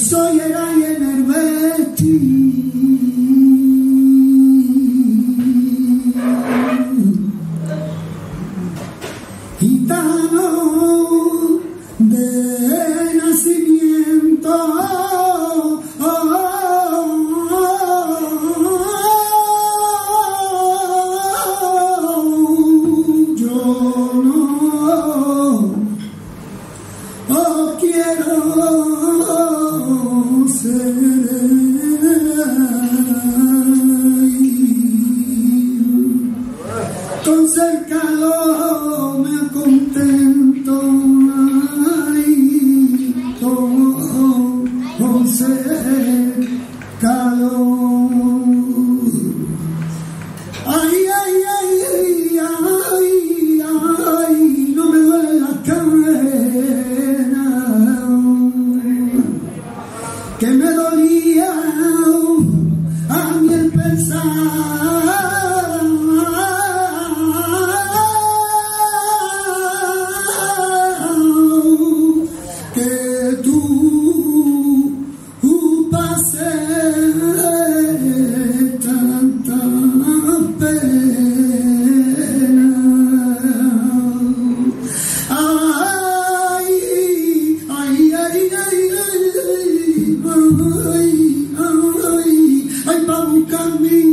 saw you a mí pensar. caminho.